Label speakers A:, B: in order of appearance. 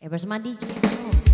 A: É bersama DJ